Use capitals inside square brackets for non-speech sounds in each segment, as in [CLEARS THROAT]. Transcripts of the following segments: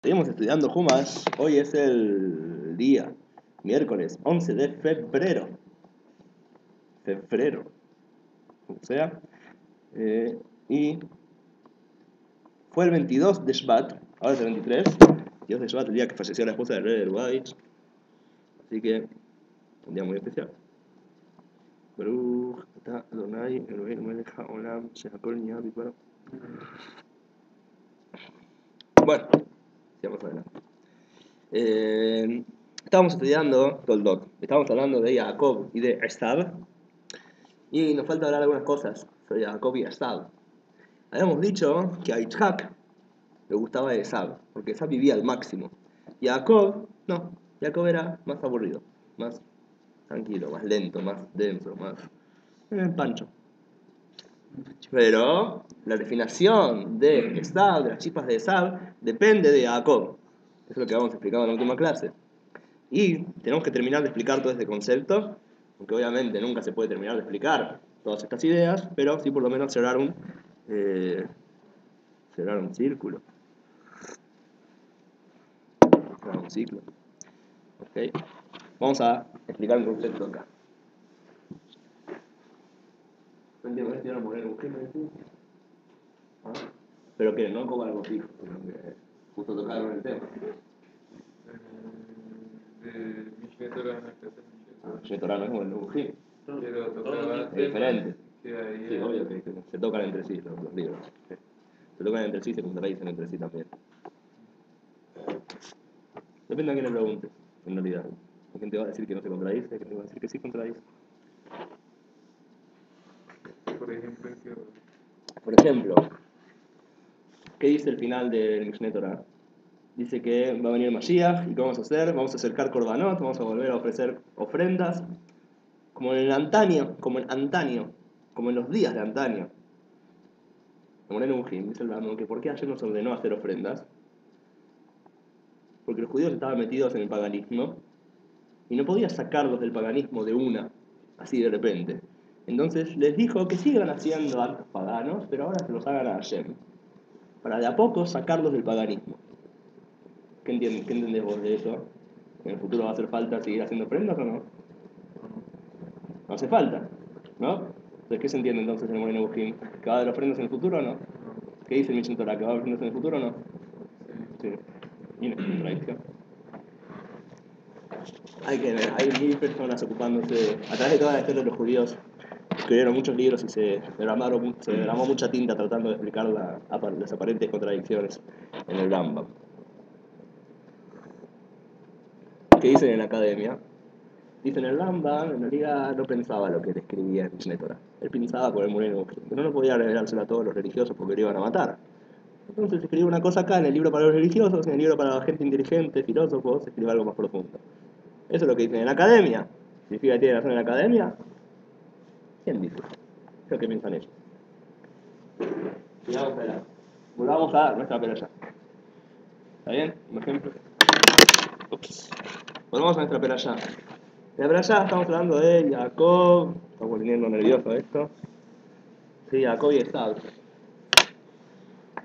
Seguimos estudiando Jumas. Hoy es el día, miércoles 11 de febrero. Febrero. O sea, eh, y fue el 22 de Shvat, ahora es el 23. 22 de Shvat, el día que falleció la esposa del rey de Así que, un día muy especial. Bueno sigamos adelante. Eh, estábamos estudiando Toldot. Estábamos hablando de Jacob y de Estab. Y nos falta hablar algunas cosas sobre Jacob y Estab. Habíamos dicho que a Yitzhak le gustaba Esab, porque Esab vivía al máximo. Y Jacob, no, Jacob era más aburrido, más tranquilo, más lento, más denso, más eh, pancho. Pero la refinación de Esab, de las chispas de Esab, depende de Jacob. Eso es lo que vamos explicado en la última clase. Y tenemos que terminar de explicar todo este concepto, aunque obviamente nunca se puede terminar de explicar todas estas ideas, pero sí por lo menos cerrar un, eh, cerrar un círculo. Cerrar un ciclo. Ok. Vamos a explicar un concepto acá. ¿Ah? Pero que no como algo fijo, sino que justo tocaron el tema. de que hace Torah. Mishneh Torah no es como el Nujim, Pero tocaba es diferente. Sí, obvio que se tocan entre sí los, los libros. Se tocan entre sí y se contradicen entre sí también. Depende a quién le pregunte, en realidad. Hay gente va a decir que no se contradice, hay gente va a decir que sí contradice. Por ejemplo, que Por ¿qué dice el final del Mishneh? Dice que va a venir Mashiach y ¿qué vamos a hacer? Vamos a acercar korbanot, vamos a volver a ofrecer ofrendas, como en el antaño, como en antaño, como en los días de antaño. Un dice el Rambam, que ¿por qué ayer nos ordenó hacer ofrendas? Porque los judíos estaban metidos en el paganismo y no podía sacarlos del paganismo de una, así de repente. Entonces les dijo que sigan haciendo actos paganos, pero ahora se los hagan a Hashem, para de a poco sacarlos del paganismo. ¿Qué, entiendes, ¿Qué entendés vos de eso? ¿En el futuro va a hacer falta seguir haciendo ofrendas o no? No hace falta, ¿no? Entonces, ¿qué se entiende entonces en el Moreno Bujim? ¿Que va a haber ofrendas en el futuro o no? ¿Qué dice el Mishneh Torah? ¿Que va a haber ofrendas en el futuro o no? Sí. Es contradicción. Hay, que, hay mil personas ocupándose, a través de toda la historia de los judíos, escribieron muchos libros y se derramaron, se derramó mucha tinta tratando de explicar la- las aparentes contradicciones en el Rambam. ¿Qué dicen en la academia? Dicen el Rambam, en realidad no pensaba lo que él escribía en Mishneh. Él pensaba por el Moreno pero no podía revelárselo a todos los religiosos porque lo iban a matar. Entonces escribió una cosa acá en el libro para los religiosos, en el libro para la gente inteligente, filósofos, escribe algo más profundo. Eso es lo que dicen en la academia. ¿Significa que tiene razón en la academia? ¿Quién piensan ellos. Adelante. Volvamos a nuestra peralla. ¿Está bien? Un ejemplo. Ups. Volvamos a nuestra. En la peralla estamos hablando de Jacob. Estamos poniendo nervioso esto. Sí, Jacob y Esab.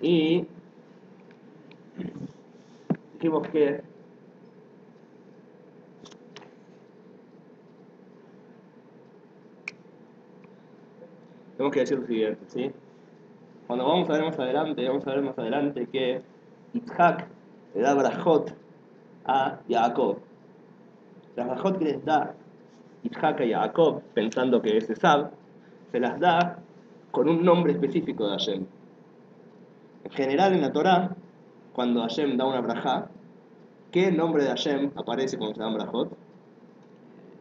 Y dijimos que tenemos que decir lo siguiente, ¿sí? Cuando vamos a ver más adelante, vamos a ver más adelante que Yitzhak le da brajot a Jacob. Las brajot que les da Yitzhak a Jacob, pensando que es Esab, se las da con un nombre específico de Hashem. En general en la Torá, cuando Hashem da una brajá, ¿qué nombre de Hashem aparece cuando se dan brajot?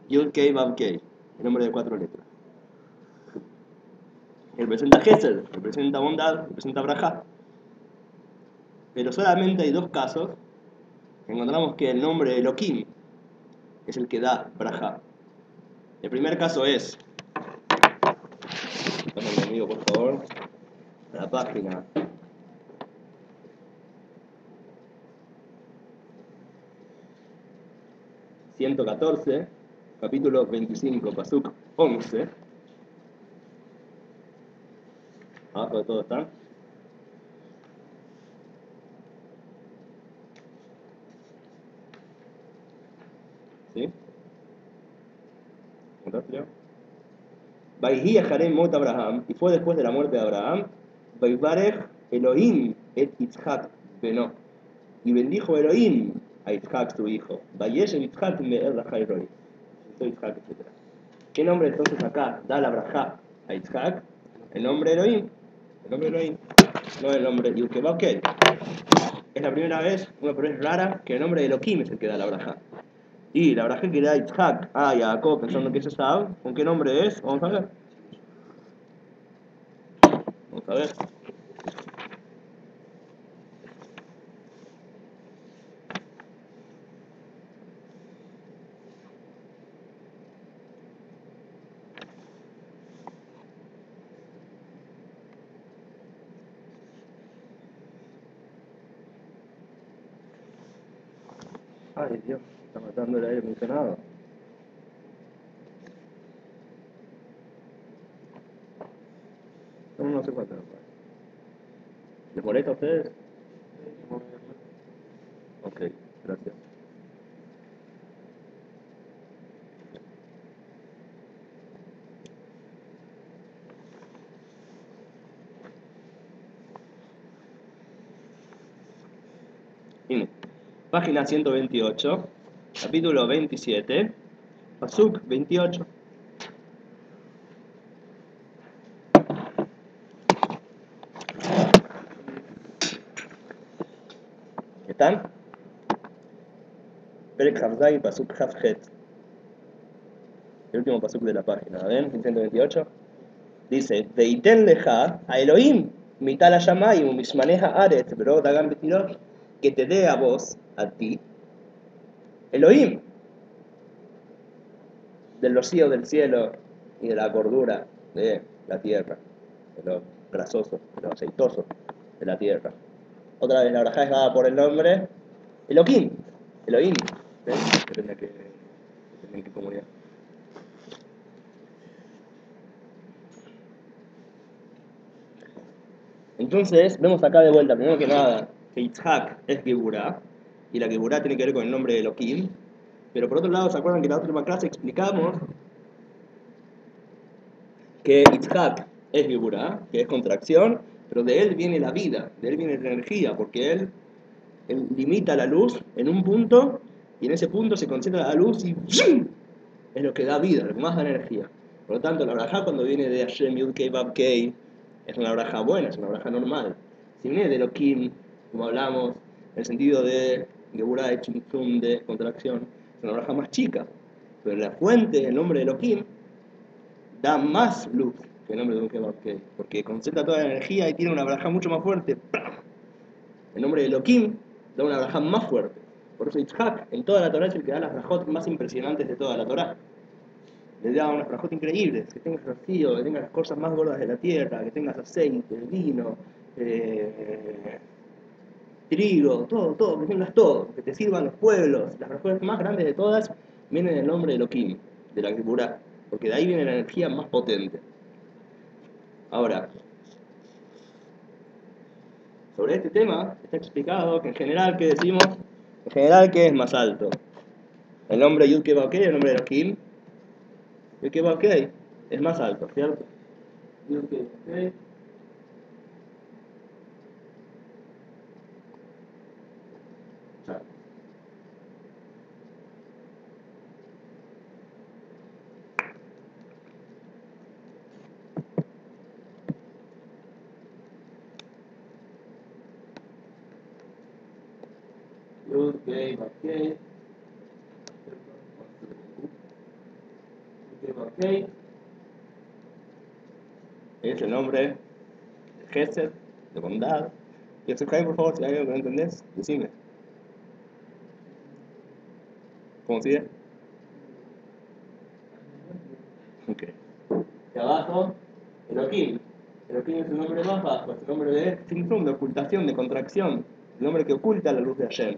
Yud Kei Vav Kei, el nombre de cuatro letras. Representa Gesed, representa bondad, representa brajá. Pero solamente hay dos casos que encontramos que el nombre Elohim es el que da brajá. El primer caso es, conmigo por favor, a la página 114, capítulo 25, Pasuk 11. Abajo de todo está. ¿Sí? ¿Entraste ya? Vaihí Mot Abraham, y fue después de la muerte de Abraham, Vaibarech Elohim et Itzhak Beno. Y bendijo Elohim a Itzhak su hijo. Vayesh Itzhak Me'er Rachai Roy. Itzhak, etc. ¿Qué nombre entonces acá da la a Itzhak? El nombre Elohim el no el nombre Yukebak. Es la primera vez, una pero es rara, que el nombre de Elohim es el que la braja. Y la braja que da Yitzhak a Jacob pensando que es Esab, ¿con qué nombre es? Vamos a ver. Vamos a ver. Ay, Dios, está matando el aire acondicionado. No, no sé cuánto. ¿Les molesta a ustedes? Ok, gracias. Página 128, capítulo 27, Pasuk 28. ¿Están? Perek Pasuk Hafjet. El último Pasuk de la página, ¿ven? 128. Dice, Deiten leja a Elohim, mitala shamayim, mismaneja aret, bro dagan betirosh, que te dé a vos, a ti, Elohim, del rocío del cielo y de la gordura de la tierra, de lo grasoso, de lo aceitoso de la tierra. Otra vez la braja es dada por el nombre Elohim, Elohim. Qué comunidad. Entonces, vemos acá de vuelta, primero que nada, que Yitzhak es Geburah, y la Geburah tiene que ver con el nombre de Elohim. Pero por otro lado, ¿se acuerdan que en la última clase explicamos que Yitzhak es Geburah, que es contracción, pero de él viene la vida, de él viene la energía, porque él, él limita la luz en un punto, y en ese punto se concentra la luz y ¡zum! es lo que da vida, lo que más da energía. Por lo tanto, la braja cuando viene de Hashem Yud Kei Kei, es una braja buena, es una braja normal. Si viene de Elohim, como hablamos, en el sentido de Geburah, de Chimtzum, de contracción, es una braja más chica. Pero la fuente, el nombre de Elohim, da más luz que el nombre de un Kebab porque concentra toda la energía y tiene una braja mucho más fuerte. El nombre de Elohim da una braja más fuerte. Por eso Yitzhak en toda la Torah es el que da las brajot más impresionantes de toda la Torah. Le da unas brajot increíbles, que tengas rocío, que tengas las cosas más gordas de la tierra, que tengas aceite, vino, eh, trigo, todo, todo, que tengas todo, que te sirvan los pueblos. Las brajot más grandes de todas vienen del nombre de Elohim, de la Geburah, porque de ahí viene la energía más potente. Ahora, sobre este tema está explicado que en general, ¿qué decimos? En general, ¿qué es más alto? El nombre Yud Keva el nombre de Elohim, Yud Keva es más alto, ¿cierto? Yud Vav Kei. Es el nombre de Gesed, de bondad. Y cae, por favor, si hay algo que no entendés, decime. ¿Cómo sigue? Ok. Y abajo, Elohim. Elohim es el nombre más bajo, es el nombre de Tzimtzum, de ocultación, de contracción. El nombre que oculta la luz de Hashem.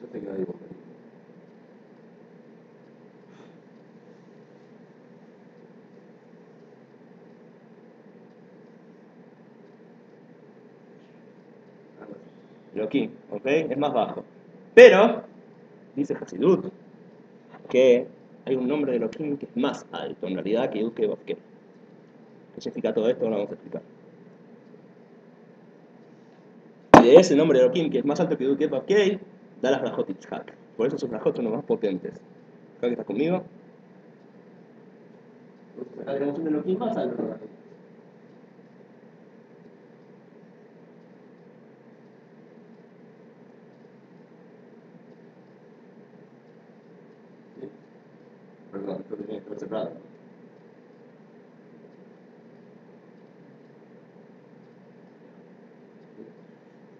Yo sé que nadie comprende. Elohim, ¿ok? Es más bajo. Pero, dice Hasidut, que hay un nombre de Elohim que es más alto en realidad que Yud que Kei. ¿Qué significa todo esto? Lo vamos a explicar. Y de ese nombre de Elohim que es más alto que Yud que Kei, da las Brajot Yitzhak. Por eso sus Brajot son los más potentes. ¿Acá que estás conmigo? Un Elohim más alto. ¿verdad? Sí. Perdón, creo que tiene que estar cerrado.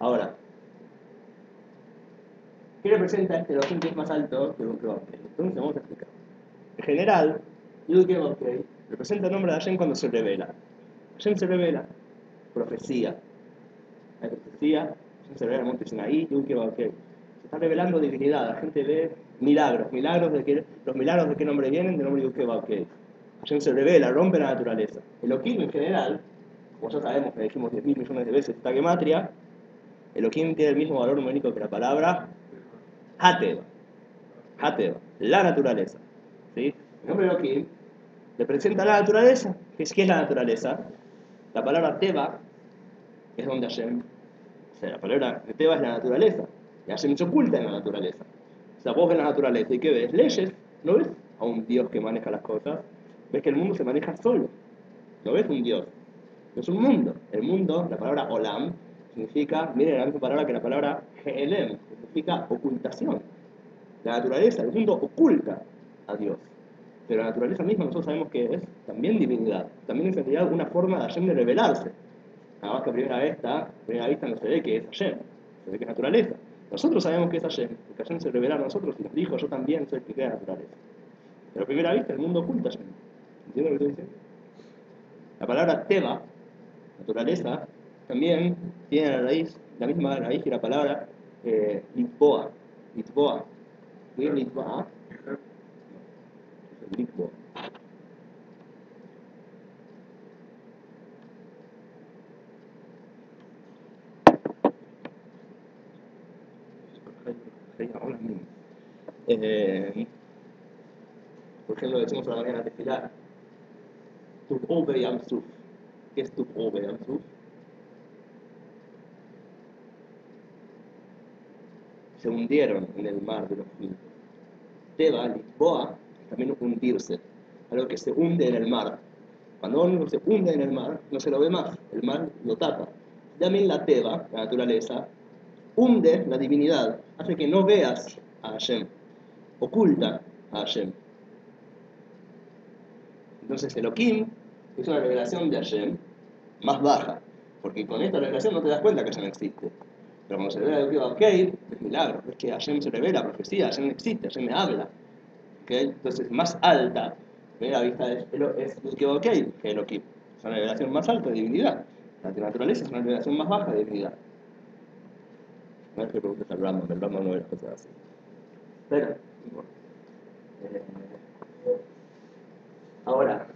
Ahora, ¿qué representa este Elohim que es más alto que un Kebab? Entonces vamos a explicar. En general, Yud Kebab representa el nombre de Hashem cuando se revela. Hashem se revela, profecía. Hay profecía, Hashem se revela en monte Sinaí, Se está revelando divinidad, la gente ve milagros. milagros de que, ¿Los milagros de qué nombre vienen? Del nombre de Yud Kebab Hashem se revela, rompe la naturaleza. Elohim en general, como ya sabemos, que dijimos 10 mil millones de veces esta gematria, Elohim tiene el mismo valor numérico que la palabra Hateva. Hateva, la naturaleza. ¿sí? El nombre Elohim representa la naturaleza. ¿Qué es, qué es la naturaleza? La palabra Teva es donde Hashem. O la palabra de Teva es la naturaleza. Y Hashem se oculta en la naturaleza. Sea, vos ves la naturaleza y ¿qué ves? Leyes. ¿No ves a un Dios que maneja las cosas? Ves que el mundo se maneja solo. No ves un Dios. Es un mundo. El mundo, la palabra Olam, significa, miren la misma palabra que la palabra Helem, que significa ocultación. La naturaleza, el mundo oculta a Dios. Pero la naturaleza misma nosotros sabemos que es también divinidad. También es en realidad una forma de Hashem de revelarse. Nada más que a primera vista, a primera vista no se ve que es Hashem, se ve que es naturaleza. Nosotros sabemos que es Hashem, porque Hashem se revela a nosotros y nos dijo, yo también soy el que crea naturaleza. Pero a primera vista el mundo oculta a Hashem. ¿Entienden lo que estoy diciendo? La palabra Teba, naturaleza, también tiene la raíz, la misma raíz que la palabra eh, Litboa. Litboa. ¿Qué es Litboa? Es Litboa. Eh, por ejemplo, decimos a la mañana de filar. Tub Suf. ¿Qué es Tub Suf? se hundieron en el mar de los vientos. Teba, Lisboa, también hundirse, algo que se hunde en el mar. Cuando algo se hunde en el mar, no se lo ve más, el mar lo tapa. También la Teba, la naturaleza, hunde la divinidad, hace que no veas a Hashem, oculta a Hashem. Entonces Elohim es una revelación de Hashem más baja, porque con esta revelación no te das cuenta que Hashem existe. Pero cuando se revela el ok, es milagro, es que Hashem se revela, profecía, Hashem existe, Hashem me habla. ¿okay? Entonces, más alta, primera vista es, es el ok, que Elohim. Es una revelación más alta de divinidad. La naturaleza es una revelación más baja de divinidad. No es que preguntes al Brahman, el Brahman no ve las cosas así. Pero, ahora,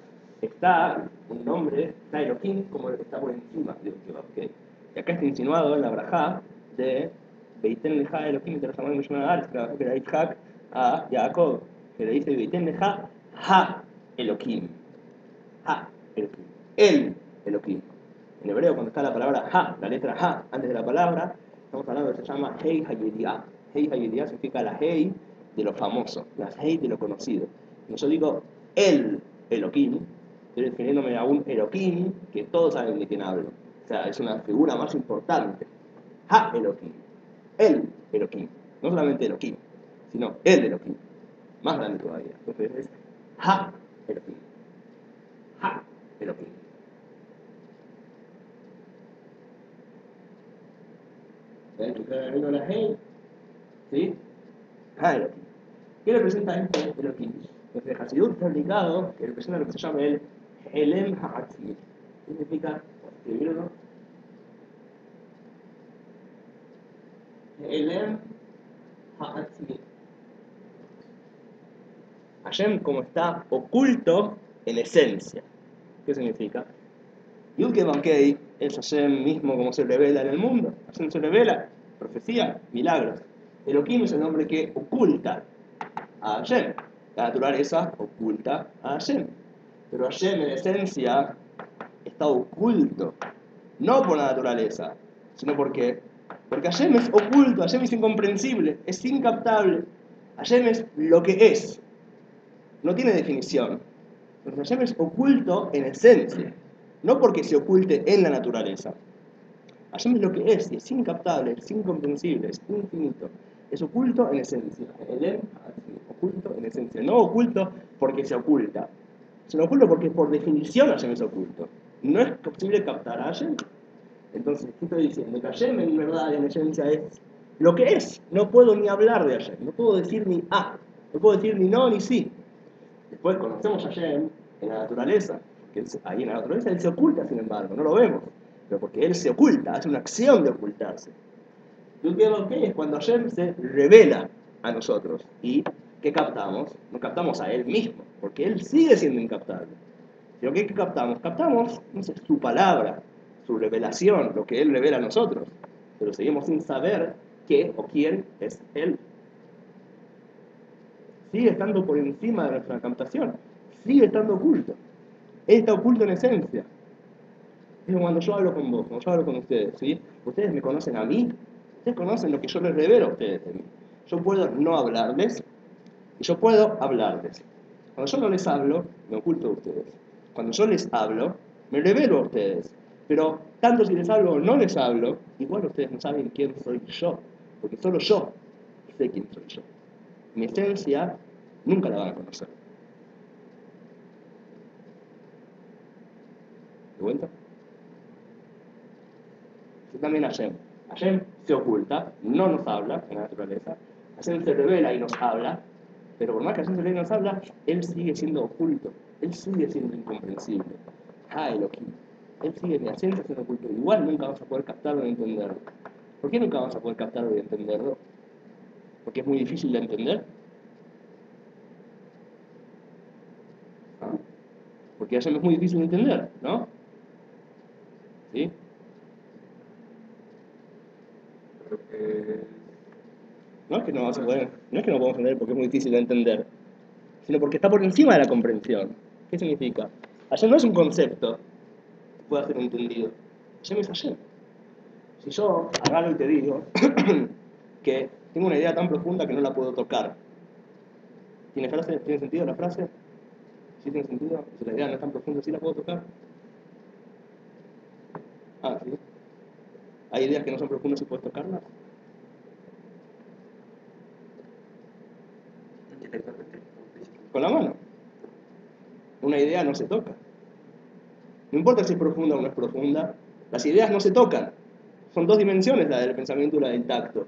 está un nombre, está Elohim como el que está por encima de ok. Y acá está insinuado en la Brajá de Beiten Leja Elohim de los amados Mishman Aretz, que era a Jacob, que le dice Beiten Leja Ha Elohim. Ha Elohim. El Elohim. En hebreo, cuando está la palabra Ha, la letra Ha, antes de la palabra, estamos hablando de que se llama Hei Hayediah. Hei Hayediah significa la Hei de lo famoso, la Hei de lo conocido. Cuando yo digo el Elohim, estoy refiriéndome a un Elohim que todos saben de quién hablo. O sea, es una figura más importante. Ha Elohim. El Elohim. No solamente Elohim, sino el Elohim. Más grande todavía. Entonces es Ha Elohim. Ha Elohim. ¿Ven Hey? ¿Sí? Ha. ¿Qué representa este Elohim? Entonces Hasidut indicado que representa lo que se llama el Elem Ha'atzmi. ¿Qué significa? Escribirlo. Elem Ha'atzmi. Hashem como está oculto en esencia. ¿Qué significa? Yud Kei es Hashem mismo como se revela en el mundo. Hashem se revela profecía, milagros. Elohim es el nombre que oculta a Hashem. La naturaleza oculta a Hashem. Pero Hashem en esencia está oculto. No por la naturaleza, sino porque, porque Hashem es oculto, Hashem es incomprensible, es incaptable. Hashem es lo que es. No tiene definición. Entonces Hashem es oculto en esencia. No porque se oculte en la naturaleza. Hashem es lo que es, es incaptable, es incomprensible, es infinito. Es oculto en esencia. El Em, oculto en esencia. No oculto porque se oculta, sino oculto porque por definición Hashem es oculto. No es posible captar a Hashem. Entonces, ¿qué estoy diciendo? Que Hashem en verdad, en esencia, es lo que es. No puedo ni hablar de Hashem. No puedo decir ni A. No puedo decir ni no ni sí. Después conocemos a Hashem en la naturaleza. Ahí en la naturaleza Él se oculta, sin embargo. No lo vemos. Pero porque Él se oculta. Hace una acción de ocultarse. Lo que es cuando Hashem se revela a nosotros. ¿Y qué captamos? No captamos a Él mismo. Porque Él sigue siendo incaptable. Pero ¿qué captamos? Captamos no sé, su palabra, su revelación, lo que Él revela a nosotros. Pero seguimos sin saber qué o quién es Él. Sigue estando por encima de nuestra captación. Sigue estando oculto. Él está oculto en esencia. Es cuando yo hablo con vos, cuando yo hablo con ustedes, ¿sí? Ustedes me conocen a mí, ustedes conocen lo que yo les revelo a ustedes de mí. Yo puedo no hablarles y yo puedo hablarles. Cuando yo no les hablo, me oculto de ustedes. Cuando yo les hablo, me revelo a ustedes. Pero tanto si les hablo o no les hablo, igual ustedes no saben quién soy yo. Porque solo yo sé quién soy yo. Mi esencia nunca la van a conocer. ¿De vuelta? Así también Hashem. Hashem se oculta, no nos habla en la naturaleza. Hashem se revela y nos habla. Pero por más que Hashem se revela y nos habla, Él sigue siendo oculto. Él sigue siendo incomprensible. Ah, Elohim. Él sigue en esencia siendo oculto. Igual nunca vamos a poder captarlo y entenderlo. ¿Por qué nunca vamos a poder captarlo y entenderlo? Porque es muy difícil de entender. ¿Ah? Porque Hashem es muy difícil de entender, ¿no? ¿Sí? Creo que No es que no vamos a poder, no es que no podemos entender porque es muy difícil de entender, sino porque está por encima de la comprensión. ¿Qué significa? Hashem no es un concepto que pueda ser entendido. Hashem es Hashem. Si yo agarro y te digo [CLEARS THROAT] que tengo una idea tan profunda que no la puedo tocar, ¿tiene, frase, ¿tiene sentido la frase? ¿Sí tiene sentido? Si la idea no es tan profunda, ¿sí la puedo tocar? Ah, sí. ¿Hay ideas que no son profundas y puedes tocarlas? Con la mano. Una idea no se toca. No importa si es profunda o no es profunda, las ideas no se tocan. Son dos dimensiones, la del pensamiento y la del tacto.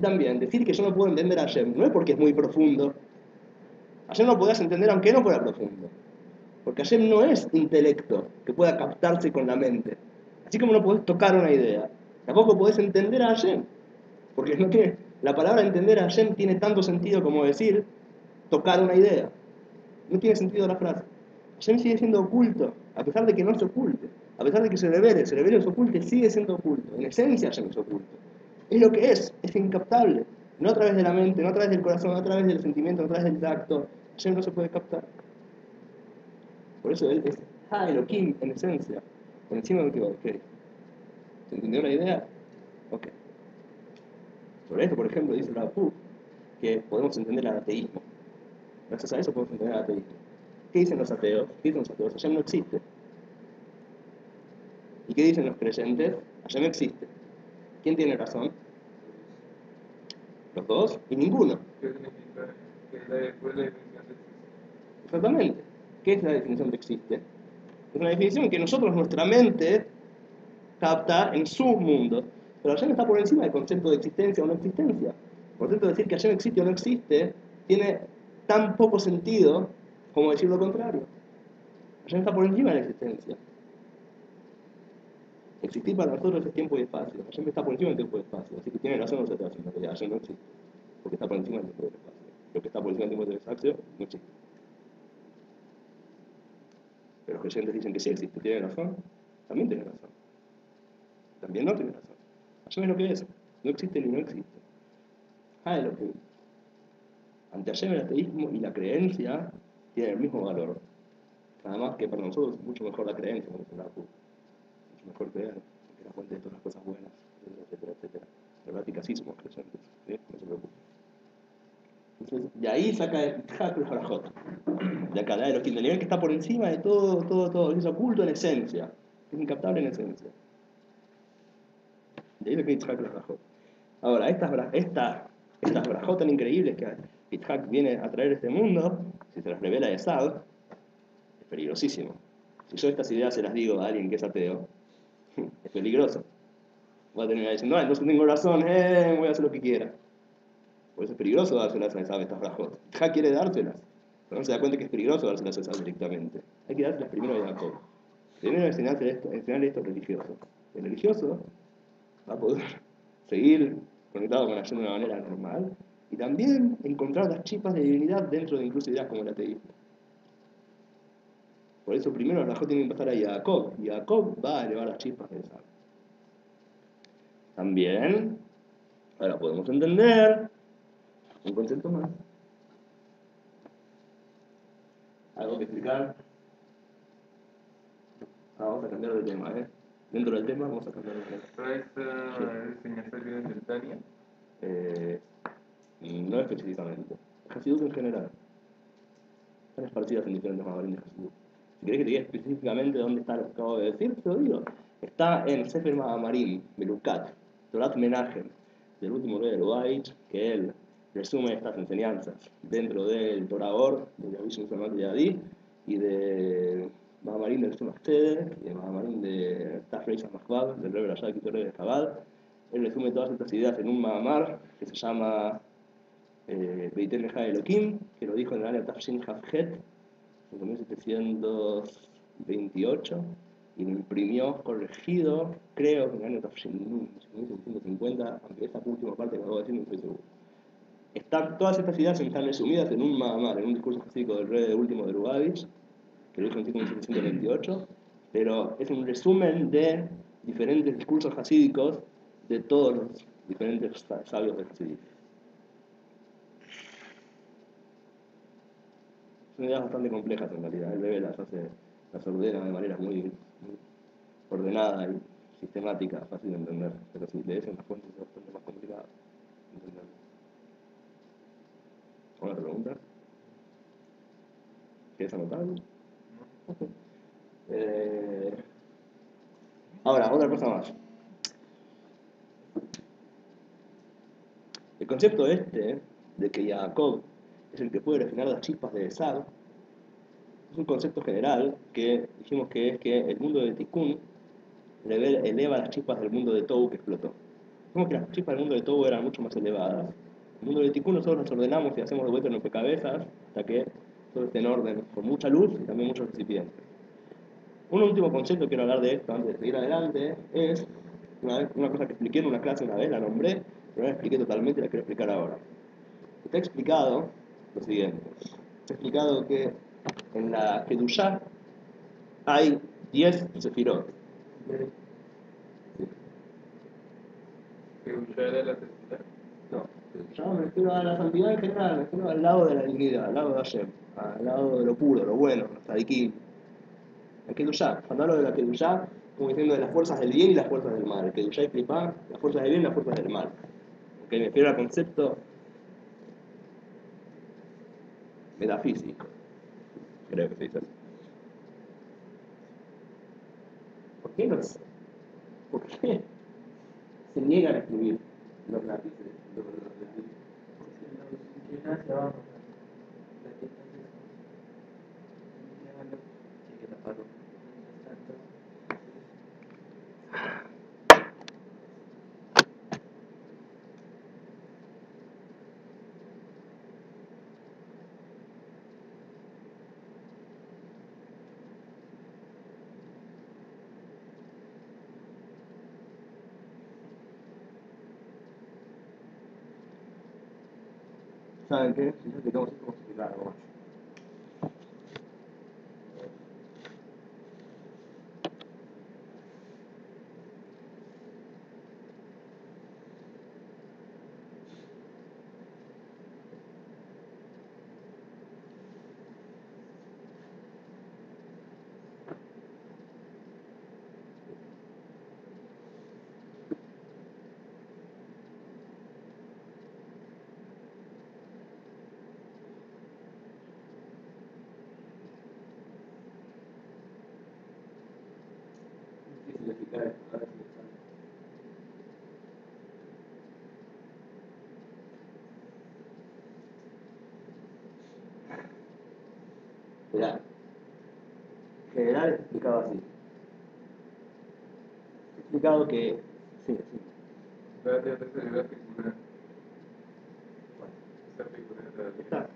También, decir que yo no puedo entender a Hashem no es porque es muy profundo. Hashem no podías entender aunque no fuera profundo. Porque Hashem no es intelecto que pueda captarse con la mente. Así como no podés tocar una idea, tampoco podés entender a Hashem. Porque no tiene, la palabra entender a Hashem tiene tanto sentido como decir tocar una idea. No tiene sentido la frase. Hashem sigue siendo oculto, a pesar de que no se oculte. A pesar de que se revele, se revele se oculte, sigue siendo oculto. En esencia Hashem es oculto. Es lo que es, es incaptable. No a través de la mente, no a través del corazón, no a través del sentimiento, no a través del tacto. Hashem no se puede captar. Por eso él es Elohim en esencia. Por encima de lo que. ¿Se entendió la idea? Ok. Sobre esto, por ejemplo, dice la que podemos entender el ateísmo. Gracias a eso podemos entender el ateísmo. ¿Qué dicen los ateos? ¿Qué dicen los ateos? Hashem no existe. ¿Y qué dicen los creyentes? Hashem existe. ¿Quién tiene razón? ¿Los dos? Y ninguno. ¿Qué significa? ¿Qué es la, cuál es la definición de existe? Exactamente. ¿Qué es la definición de existe? Es una definición que nosotros, nuestra mente, capta en su mundo. Pero Hashem está por encima del concepto de existencia o no existencia. Por tanto, decir que Hashem existe o no existe tiene tan poco sentido como decir lo contrario. Hashem está por encima de la existencia. Existir para nosotros es tiempo y espacio. Hashem está por encima del tiempo y espacio. Así que tiene razón los en realidad. Hashem no existe. Porque está por encima del tiempo y espacio. Lo que está por encima del tiempo y del espacio no existe. Pero los creyentes dicen que sí existe. ¿Tiene razón? También tiene razón. También no tiene razón. Hashem es lo que es. No existe ni no existe. Ah, lo que ante Hashem el ateísmo y la creencia tienen el mismo valor. Nada más que para nosotros es mucho mejor la creencia, la Mucho mejor creer, que la fuente de todas las cosas buenas, etcétera, etcétera, etcétera. La que así somos creyentes, ¿sí? no se preocupen. Entonces, de ahí saca el el Harajot. De acá, de Elohim, del nivel que está por encima de todo, todo, todo, es oculto en esencia, es incaptable en esencia. De ahí lo que Itzhak el Harajot. Ahora, estas, bra- esta, estas brajot tan increíbles que Itzhak viene a traer a este mundo, si se las revela Esad, es peligrosísimo. Si yo estas ideas se las digo a alguien que es ateo, [LAUGHS] es peligroso. Voy a terminar diciendo, no, entonces tengo razón, eh, voy a hacer lo que quiera. Por eso es peligroso dárselas a Esad estas brajot. Itzhak quiere dárselas, pero no se da cuenta que es peligroso dárselas a Esad directamente. Hay que dárselas primero a Jacob. Primero enseñarle esto, enseñarle esto religioso. El religioso va a poder seguir conectado con Hashem de una manera normal y también encontrar las chispas de divinidad dentro de incluso ideas como el ateísmo. Por eso primero la tiene que pasar a Jacob y Jacob va a elevar las chispas de esa. También, ahora podemos entender un concepto más. ¿Algo que explicar? Ah, vamos a cambiar de tema, ¿eh? Dentro del tema vamos a cambiar de. ¿Traes enseñanzas bien del Tania? Eh, no específicamente. Hasidut en general. Están esparcidas en diferentes magarín de Hasidut. Si querés que te diga específicamente dónde está lo que acabo de decir, te lo digo. Está en Sefer Mahamarim, Melukat, Torat Menachem, del último rey de Lubavitch, que él resume estas enseñanzas dentro del Torah Or, de Yavishin Samat Yadí, y de Mahamarim de Tafreis Mahbab, del Rebbe Rashad Kitor de Chabad. Él resume todas estas ideas en un Mahamar que se llama eh, Beitel Meja Elohim, que lo dijo en el año Tafshin Hafhet, en 1728, y lo imprimió corregido, creo que en el año Tafshin 1750, aunque esa última parte que acabo de decir no estoy seguro. Están, todas estas ideas están resumidas en un Mahamar, en un discurso clásico del rey último de Lubavitch, que lo dijo en 1728, pero es un resumen de diferentes discursos hasídicos de todos los diferentes sa- sabios del Hasidismo. Son ideas bastante complejas en realidad, el bebé las hace, las ordena de manera muy, ordenada y sistemática, fácil de entender, pero si lees en las fuentes es bastante más complicado entenderlo. ¿Alguna pregunta? ¿Quieres anotarlo? Eh, ahora, otra cosa más. El concepto este de que Jacob es el que puede refinar las chispas de Esad es un concepto general que dijimos que es que el mundo de Tikkun eleva eleva las chispas del mundo de Tou que explotó. Dijimos que las chispas del mundo de Tou eran mucho más elevadas. El mundo de Tikkun nosotros nos ordenamos y hacemos de vuelta en rompecabezas hasta que todo esté en orden, con mucha luz y también muchos recipientes. Un último concepto que quiero hablar de esto antes de seguir adelante es una, vez- una cosa que expliqué en una clase una vez, la nombré, pero no la expliqué totalmente y la quiero explicar ahora. Está explicado lo siguiente. Está explicado que en la Kedushá hay 10 sefirot. No, yo me refiero a la santidad en general, me refiero al lado de la dignidad, al lado de Hashem, al lado de lo puro, lo bueno, los tzadikim. La Kedushá, cuando hablo de la Kedushá, como diciendo de las fuerzas del bien y las fuerzas del mal. El Kedushá y Flipá, las fuerzas del bien y las fuerzas del mal. Ok, me refiero al concepto metafísico. Creo que se dice así. ¿Por qué no sé? ¿Por qué se niegan a escribir los lápices? Los, los, los- inclina hacia abajo. La tinta Tiene que taparlo. Mientras tanto, ¿Saben qué? Si no explicamos esto, vamos a explicar algo más. Esperá. General es explicado así. Explicado que. Sí, sí. De la figura de la Está.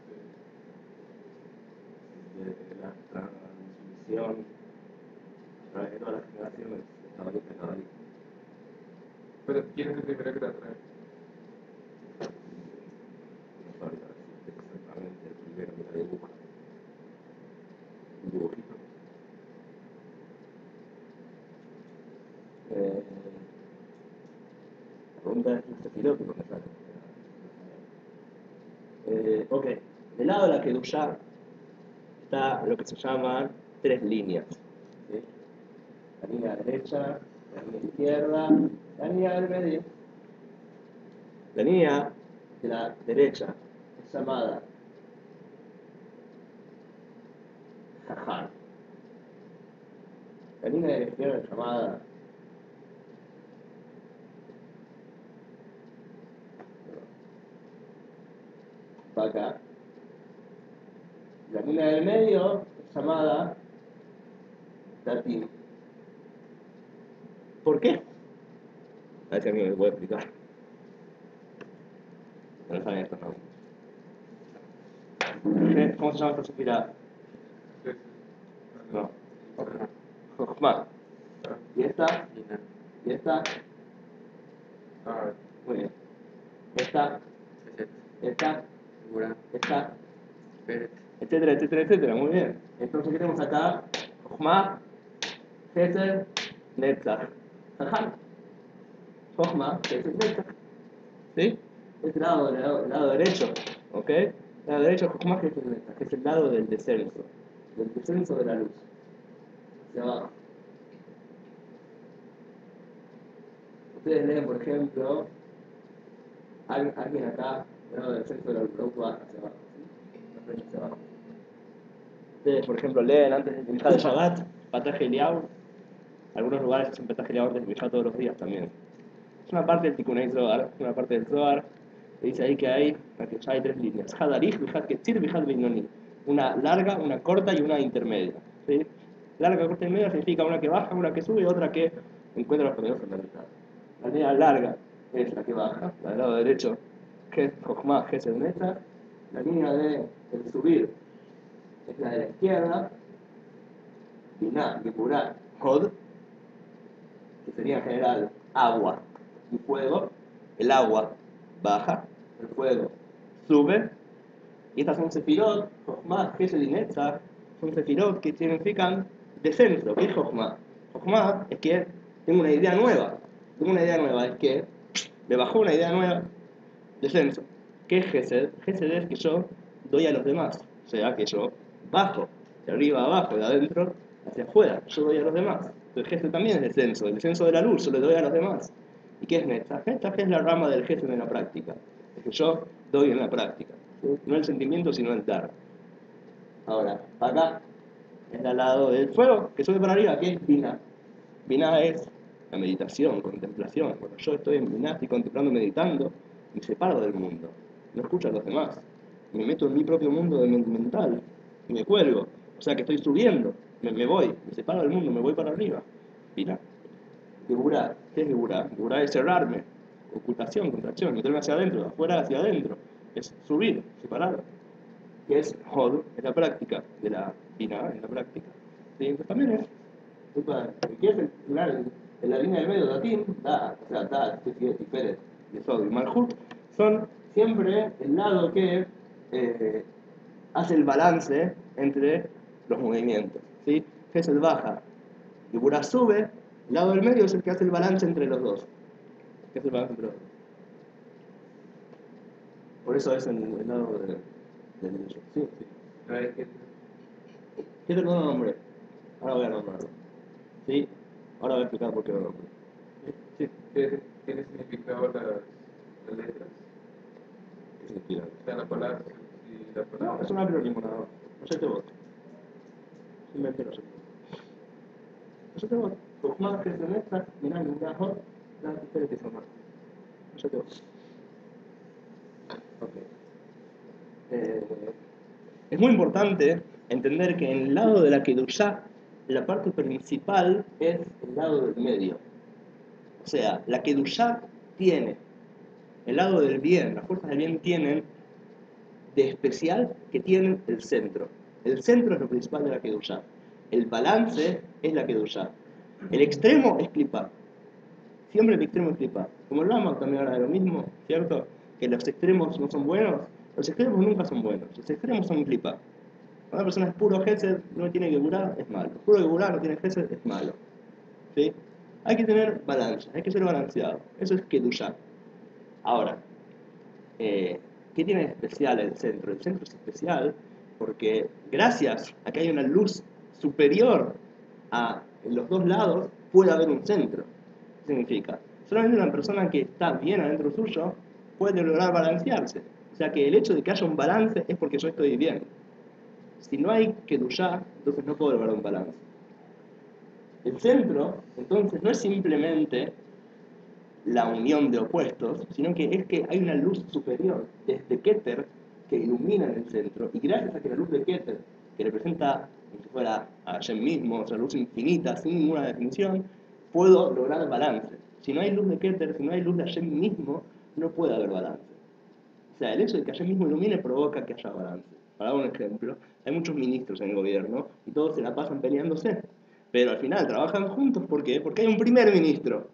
de la transmisión a través de todas las generaciones estaba lista cada día. Pero ¿quién es el primero que la trae? No sabría decirte exactamente el primero que la dibuja. Un dibujito. Eh, la pregunta es: ¿no se tiró? ¿Qué cosa sale? Eh, ok, del está lo que se llaman tres líneas. ¿sí? La línea derecha, la línea izquierda, la línea del medio. La línea de la derecha es llamada Jajam. La línea de la izquierda es llamada Vaca. La línea del medio es llamada Datim. ¿Por qué? A ver si alguien me puede explicar. No lo saben esto, ¿no? ¿Cómo se llama esta sefirá? No. Jochma. ¿Y esta? ¿Y esta? Muy bien. ¿Esta? ¿Esta? ¿Esta? Etcétera, etcétera, etcétera. Muy bien. Entonces tenemos acá Jochma, Gesed, Netzach. Jajam. Jochma, Gesed, Netzach. ¿Sí? Lado, el lado, el lado derecho. ¿Ok? El lado derecho, Jochma, Gesed, Netzach, que es el lado del descenso. Del descenso de la luz. Hacia abajo. Ustedes leen, por ejemplo, al- alguien acá, del lado del centro de la luz, hacia abajo. hacia abajo. Ustedes, por ejemplo, leen antes del Minjá de Shabbat, Pataje Eliyahu. Algunos lugares hacen Pataje Eliyahu antes del Minjá todos los días también. Es una parte del Tikunei Zohar, una parte del Zohar, dice ahí que hay, que ya hay tres líneas. Hadarich, Bijat Ketzir, Bijat Beinoni. Una larga, una corta y una intermedia. ¿sí? Larga, corta y media significa una que baja, una que sube y otra que encuentra los caminos en la mitad. La línea larga es la que baja, la del lado derecho, que es Jochma, que es el Netzach. La línea de subir es la de la izquierda, Binah, Gepurá, Hod, que sería en general agua y fuego. El agua baja, el fuego sube. Y estas son sefirot, Jochma, Gesed y Netzach, son sefirot que significan descenso. ¿Qué es Jochma? Jochma es que tengo una idea nueva. Tengo una idea nueva, es que me bajó una idea nueva, descenso. ¿Qué es Gesed? Gesed es que yo doy a los demás. O sea, que yo bajo, de arriba abajo, de adentro hacia afuera. Yo doy a los demás. Entonces Gesed también es descenso, el descenso de la luz, yo le doy a los demás. ¿Y qué es Netzach? Netzach es la rama del Gesed en la práctica. Es que yo doy en la práctica. No el sentimiento, sino el dar. Ahora, acá, es al lado del fuego, que sube para arriba, que es Binah. Binah es la meditación, contemplación. Cuando yo estoy en Binah, estoy contemplando, meditando, me separo del mundo. No escucho a los demás. Me meto en mi propio mundo de mental y me cuelgo. O sea que estoy subiendo, me, me voy, me separo del mundo, me voy para arriba. Binah. Geburá, ¿qué es Geburá? Geburá es cerrarme, ocultación, contracción, meterme hacia adentro, de afuera hacia adentro. Es subir, separar. Que es Hod, es la práctica de la Binah, es la práctica. ¿Sí? Entonces también es ¿Qué es el plural? En la línea del medio, Datim, da, o sea, da, y Malhut, son siempre el lado que eh, hace el balance entre los movimientos. ¿sí? Gesed baja, Geburah sube, el lado del medio es el que hace el balance entre los dos. ¿Qué hace el balance entre los dos? Por eso es el, el lado de- del medio. Sí, sí. que ¿Qué te no nombré? Ahora voy a nombrarlo. ¿Sí? Ahora voy a explicar por qué lo nombré. Sí, sí. ¿Qué tiene significado las, las letras? ¿Qué significa? O sea, la palabra y la No, palabra. es un acrónimo nada más. No sé te voto. Simplemente no sé. No sé te voto. Jochma, que es honesta, mirá, mirá, hot, la diferente forma. No sé te voto. Ok. Eh, es muy importante entender que en el lado de la Kedushá, la parte principal es el lado del medio. O sea, la Kedushá tiene el lado del bien, las fuerzas del bien tienen especial que tienen el centro. El centro es lo principal de la Kedushá. El balance es la Kedushá. El extremo es clipar. Siempre el extremo es clipar. Como hablamos también ahora de lo mismo, ¿cierto? Que los extremos no son buenos. Los extremos nunca son buenos. Los extremos son clipar. Una persona es puro gesed, no tiene que curar, es malo. Puro que curar, no tiene gesed, es malo. ¿Sí? Hay que tener balance, hay que ser balanceado. Eso es Kedushá. Ahora, eh, ¿qué tiene especial el centro? El centro es especial porque gracias a que hay una luz superior a los dos lados, puede haber un centro. ¿Qué significa? Solamente una persona que está bien adentro suyo puede lograr balancearse. O sea que el hecho de que haya un balance es porque yo estoy bien. Si no hay Kedushá, entonces no puedo lograr un balance. El centro, entonces, no es simplemente la unión de opuestos, sino que es que hay una luz superior desde Keter que ilumina en el centro, y gracias a que la luz de Keter, que representa como si fuera a Hashem mismo, o sea, luz infinita, sin ninguna definición, puedo lograr balance. Si no hay luz de Keter, si no hay luz de Hashem mismo, no puede haber balance. O sea, el hecho de que Hashem mismo ilumine provoca que haya balance. Para dar un ejemplo, hay muchos ministros en el gobierno y todos se la pasan peleándose. Pero al final trabajan juntos, ¿por qué? Porque hay un primer ministro.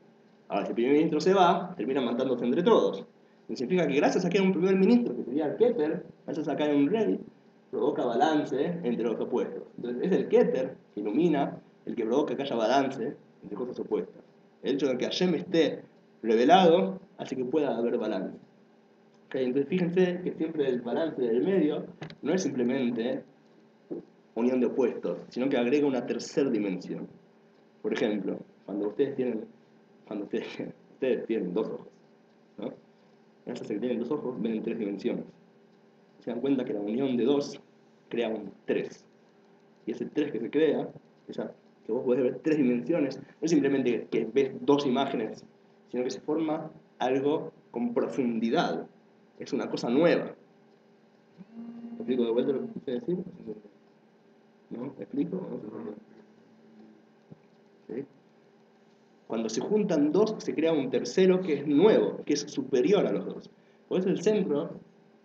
Ahora, si el primer ministro se va, terminan matándose entre todos. Y significa que gracias a que hay un primer ministro, que sería el Keter, gracias a que hay un rey, provoca balance entre los opuestos. Entonces, es el Keter que ilumina, el que provoca que haya balance entre cosas opuestas. El hecho de que Hashem esté revelado hace que pueda haber balance. Ok, Entonces, fíjense que siempre el balance del medio no es simplemente unión de opuestos, sino que agrega una tercera dimensión. Por ejemplo, cuando ustedes tienen, cuando [LAUGHS] ustedes, tienen dos ojos, ¿no? Gracias a que tienen dos ojos, ven en tres dimensiones. Se dan cuenta que la unión de dos crea un tres. Y ese tres que se crea, esa, que vos podés ver tres dimensiones, no es simplemente que ves dos imágenes, sino que se forma algo con profundidad. Es una cosa nueva. ¿Me explico de vuelta lo que quise decir? ¿No? ¿Me explico? ¿No? ¿Sí? Cuando se juntan dos, se crea un tercero que es nuevo, que es superior a los dos. Por eso el centro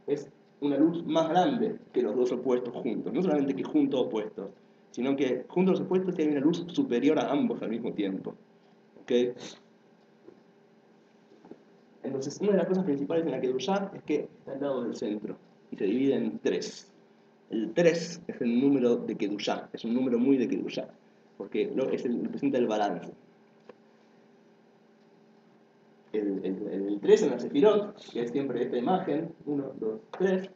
es una luz más grande que los dos opuestos juntos. No solamente que juntos opuestos, sino que juntos los opuestos hay una luz superior a ambos al mismo tiempo. ¿Ok? Entonces, una de las cosas principales en la Kedushá es que está al lado del centro y se divide en tres. El 3 es el número de Kedushá, es un número muy de Kedushá, porque es el, representa el balance. El, el, el 3 en la Sefirot, que es siempre esta imagen, 1, 2, 3,